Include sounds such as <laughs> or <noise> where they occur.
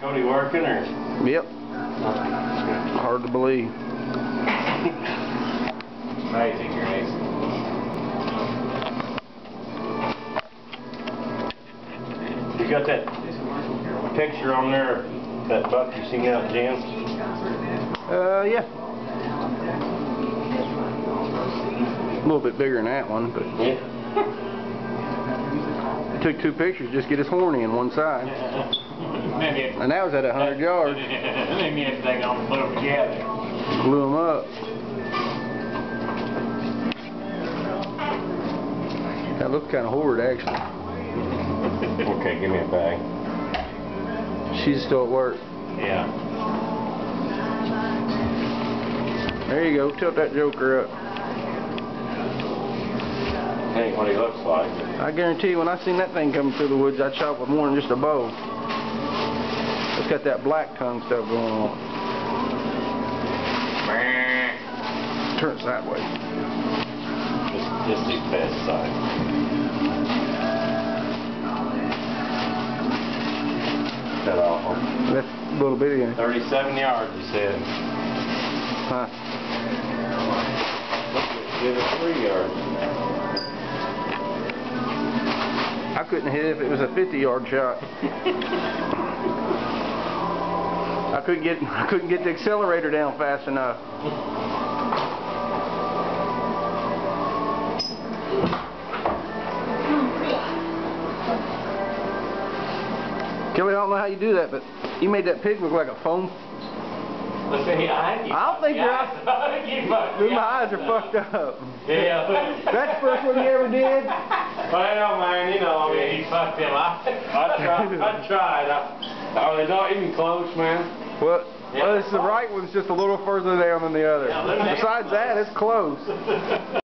Cody working or? Yep. Hard to believe. Amazing, Grace. You got that picture on there, that buck you seen out, Jim? Uh, yeah. A little bit bigger than that one, but Yeah. Took two pictures just get his horn in one side. <laughs> Maybe And that was at a hundred yards. maybe if they don't put them together. Blew them up. That looked kind of horrid, actually. Okay, give me a bag. She's still at work. Yeah. There you go. Tilt that joker up. Ain't what he looks like. I guarantee you, when I seen that thing coming through the woods, I'd shot with more than just a bow. It's got that black tongue stuff going on. Turn it sideways. Just, just the best side. That awful. That's a little bitty. ain't it? Thirty-seven yards, you said. Huh. Did it three yards. I couldn't hit it if it was a 50 yard shot. <laughs> I couldn't get <laughs> I couldn't get the accelerator down fast enough. Kelly, I don't know how you do that, but you made that pig look like a foam. Let's I, don't think your eyes, <laughs> fucked my eyes are fucked up. Yeah. That's the first one you ever did? Well, man, you know, I mean, he fucked him up. I tried, I tried. I, are they not even close, man? Well, well, it's the right one's just a little further down than the other. Besides that, it's close. <laughs>